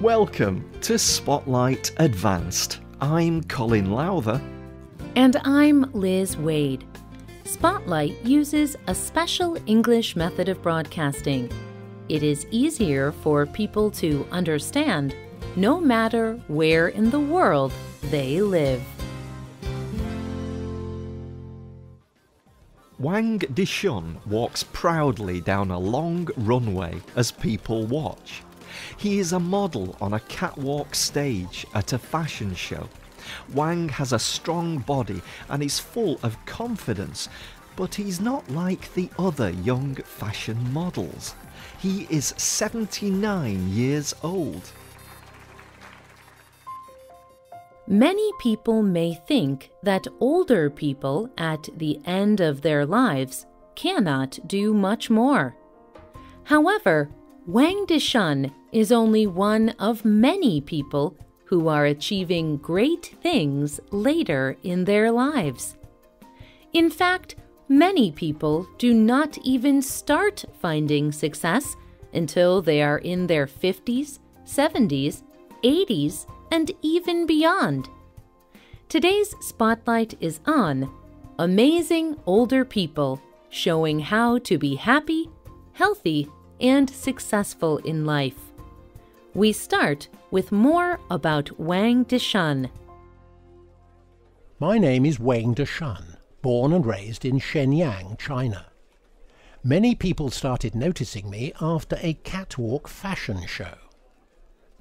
Welcome to Spotlight Advanced. I'm Colin Lowther. And I'm Liz Waid. Spotlight uses a special English method of broadcasting. It is easier for people to understand no matter where in the world they live. Wang Deshun walks proudly down a long runway as people watch. He is a model on a catwalk stage at a fashion show. Wang has a strong body and is full of confidence, but he's not like the other young fashion models. He is 79 years old. Many people may think that older people at the end of their lives cannot do much more. However, Wang Deshun is only one of many people who are achieving great things later in their lives. In fact, many people do not even start finding success until they are in their 50s, 70s, 80s, and even beyond. Today's spotlight is on amazing older people showing how to be happy, healthy, and successful in life. We start with more about Wang Deshun. My name is Wang Deshun, born and raised in Shenyang, China. Many people started noticing me after a catwalk fashion show.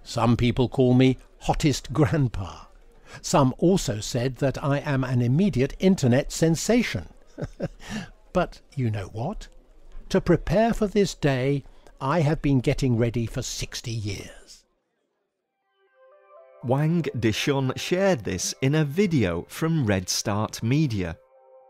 Some people call me hottest grandpa. Some also said that I am an immediate internet sensation. but you know what? To prepare for this day, I have been getting ready for 60 years. Wang Deshun shared this in a video from Red Start Media.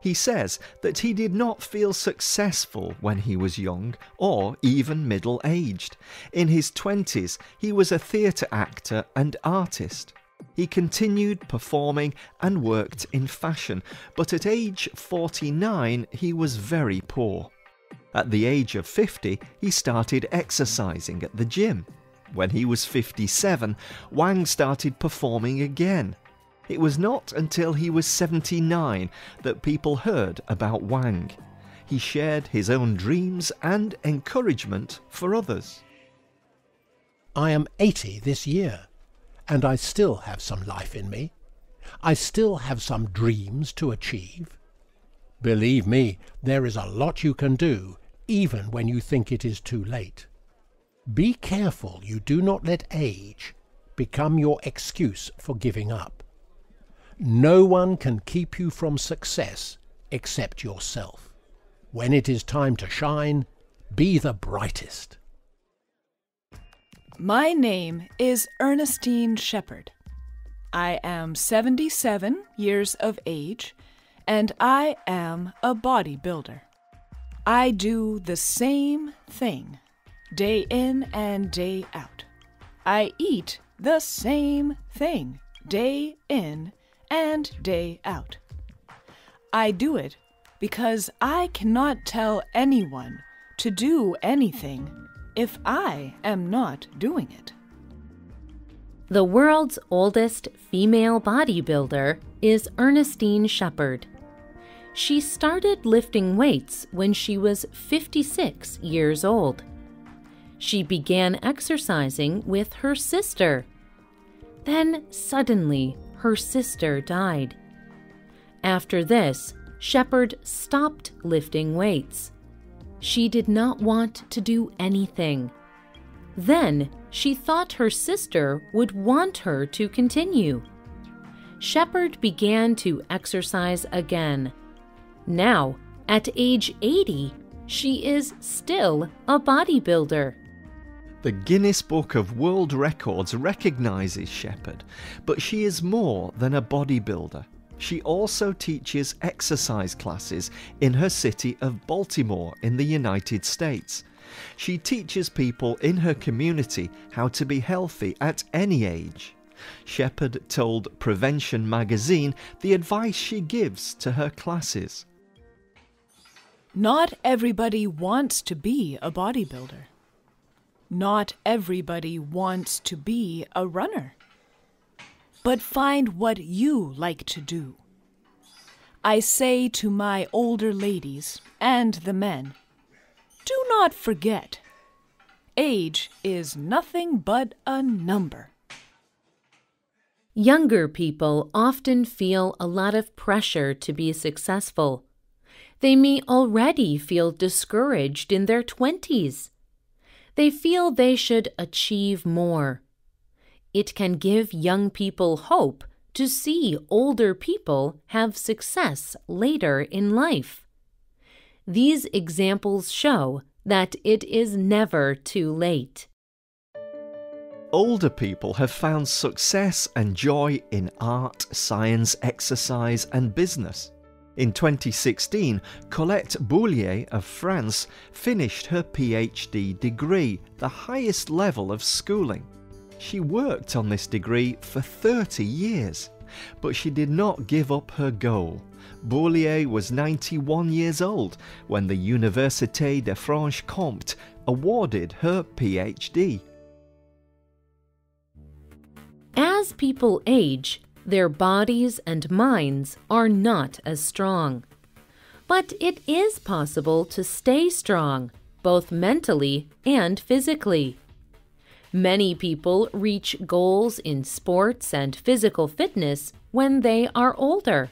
He says that he did not feel successful when he was young or even middle aged. In his 20s, he was a theatre actor and artist. He continued performing and worked in fashion, but at age 49, he was very poor. At the age of 50, he started exercising at the gym. When he was 57, Wang started performing again. It was not until he was 79 that people heard about Wang. He shared his own dreams and encouragement for others. I am 80 this year, and I still have some life in me. I still have some dreams to achieve. Believe me, there is a lot you can do, even when you think it is too late. Be careful you do not let age become your excuse for giving up. No one can keep you from success except yourself. When it is time to shine, be the brightest. My name is Ernestine Shepherd. I am 77 years of age and I am a bodybuilder. I do the same thing day in and day out. I eat the same thing day in and day out. I do it because I cannot tell anyone to do anything if I am not doing it. The world's oldest female bodybuilder is Ernestine Shepherd. She started lifting weights when she was 56 years old. She began exercising with her sister. Then suddenly, her sister died. After this, Shepherd stopped lifting weights. She did not want to do anything. Then she thought her sister would want her to continue. Shepherd began to exercise again. Now, at age 80, she is still a bodybuilder. The Guinness Book of World Records recognizes Shepherd, but she is more than a bodybuilder. She also teaches exercise classes in her city of Baltimore in the United States. She teaches people in her community how to be healthy at any age. Shepherd told Prevention magazine the advice she gives to her classes. Not everybody wants to be a bodybuilder. Not everybody wants to be a runner. But find what you like to do. I say to my older ladies and the men, do not forget, age is nothing but a number. Younger people often feel a lot of pressure to be successful. They may already feel discouraged in their 20s. They feel they should achieve more. It can give young people hope to see older people have success later in life. These examples show that it is never too late. Older people have found success and joy in art, science, exercise, and business. In 2016, Colette Bourlier of France finished her PhD degree, the highest level of schooling. She worked on this degree for 30 years, but she did not give up her goal. Boulier was 91 years old when the Université de Franche-Comté awarded her PhD. As people age, their bodies and minds are not as strong. But it is possible to stay strong, both mentally and physically. Many people reach goals in sports and physical fitness when they are older.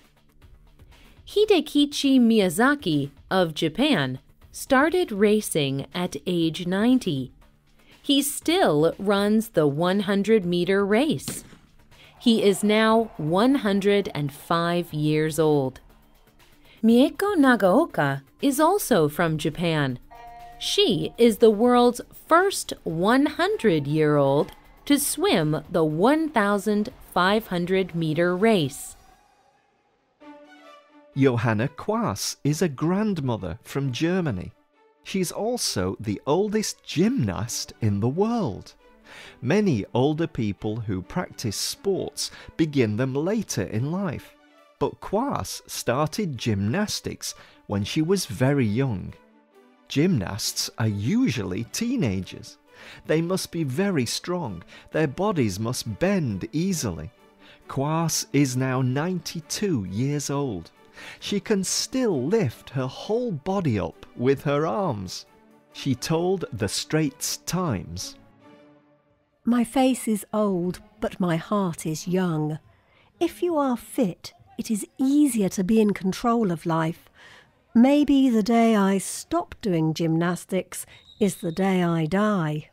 Hidekichi Miyazaki of Japan started racing at age 90 he still runs the 100 meter race. He is now 105 years old. Mieko Nagaoka is also from Japan. She is the world's first 100 year old to swim the 1,500 meter race. Johanna Quaas is a grandmother from Germany. She's also the oldest gymnast in the world. Many older people who practice sports begin them later in life, but Quaas started gymnastics when she was very young. Gymnasts are usually teenagers. They must be very strong, their bodies must bend easily. Quaas is now 92 years old. She can still lift her whole body up with her arms. She told the Straits Times My face is old, but my heart is young. If you are fit, it is easier to be in control of life. Maybe the day I stop doing gymnastics is the day I die.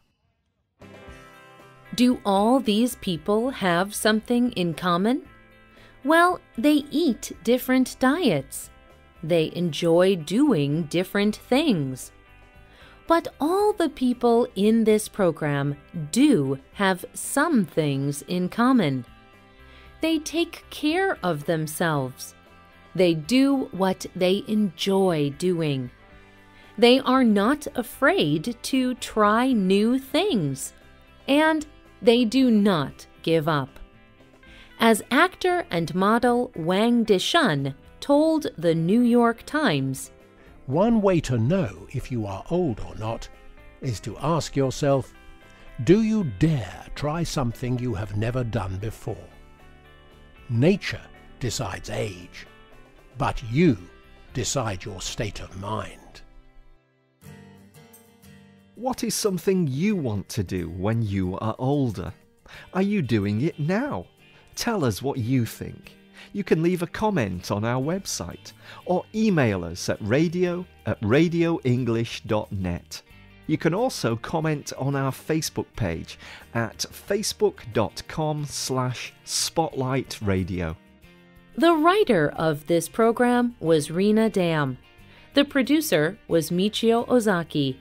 Do all these people have something in common? Well, they eat different diets. They enjoy doing different things. But all the people in this program do have some things in common. They take care of themselves. They do what they enjoy doing. They are not afraid to try new things. And they do not give up as actor and model Wang Deshun told the New York Times. One way to know if you are old or not is to ask yourself, do you dare try something you have never done before? Nature decides age, but you decide your state of mind. What is something you want to do when you are older? Are you doing it now? Tell us what you think. You can leave a comment on our website or email us at radio at radioenglish.net. You can also comment on our Facebook page at facebook.com slash spotlightradio. The writer of this program was Rena Dam. The producer was Michio Ozaki.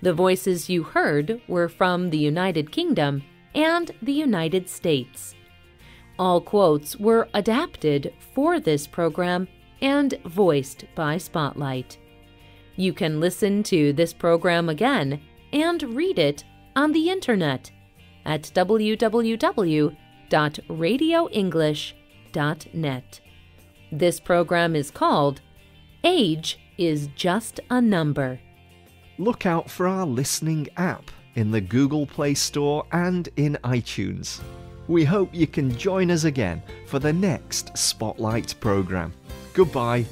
The voices you heard were from the United Kingdom and the United States. All quotes were adapted for this program and voiced by Spotlight. You can listen to this program again and read it on the internet at www.radioenglish.net. This program is called Age is Just a Number. Look out for our listening app in the Google Play Store and in iTunes. We hope you can join us again for the next Spotlight programme. Goodbye.